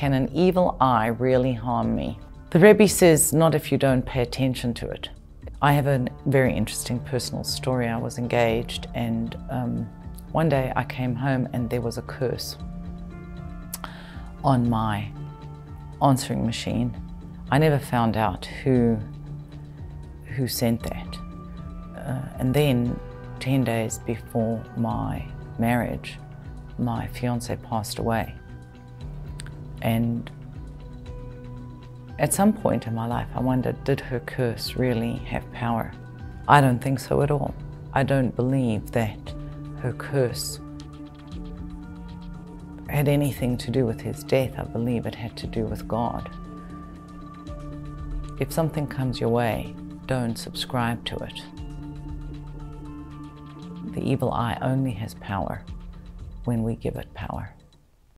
can an evil eye really harm me? The Rebbe says, not if you don't pay attention to it. I have a very interesting personal story. I was engaged, and um, one day I came home and there was a curse on my answering machine. I never found out who, who sent that. Uh, and then, 10 days before my marriage, my fiance passed away. And at some point in my life, I wondered did her curse really have power? I don't think so at all. I don't believe that her curse had anything to do with his death. I believe it had to do with God. If something comes your way, don't subscribe to it. The evil eye only has power when we give it power.